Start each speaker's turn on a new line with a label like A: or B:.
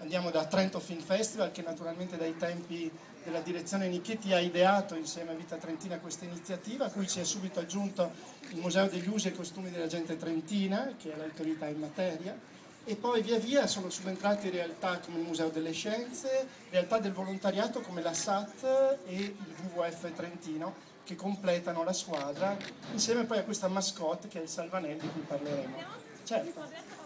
A: andiamo da Trento Film Festival che naturalmente dai tempi della direzione Nichetti ha ideato insieme a Vita Trentina questa iniziativa, a cui si è subito aggiunto il Museo degli Usi e Costumi della Gente Trentina, che è l'autorità in materia, e poi via via sono subentrati realtà come il Museo delle Scienze, realtà del volontariato come la SAT e il WWF Trentino, che completano la squadra, insieme poi a questa mascotte che è il Salvanelli di cui parleremo. Certo.